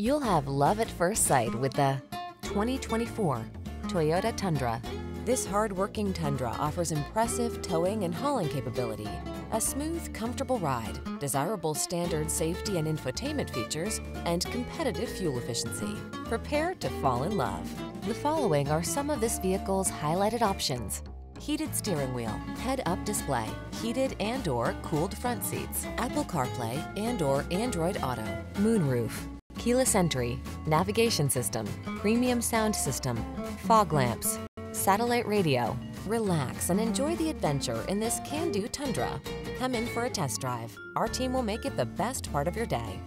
You'll have love at first sight with the 2024 Toyota Tundra. This hard-working Tundra offers impressive towing and hauling capability, a smooth, comfortable ride, desirable standard safety and infotainment features, and competitive fuel efficiency. Prepare to fall in love. The following are some of this vehicle's highlighted options. Heated steering wheel, head-up display, heated and or cooled front seats, Apple CarPlay and or Android Auto, moonroof, keyless entry, navigation system, premium sound system, fog lamps, satellite radio. Relax and enjoy the adventure in this can-do Tundra. Come in for a test drive. Our team will make it the best part of your day.